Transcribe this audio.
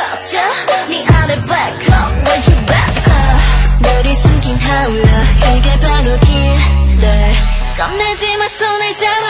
culture 네 안에 back up when you back up 머리 숨긴 하울러 그게 바로 길을 겁내지 마 손을 잡아.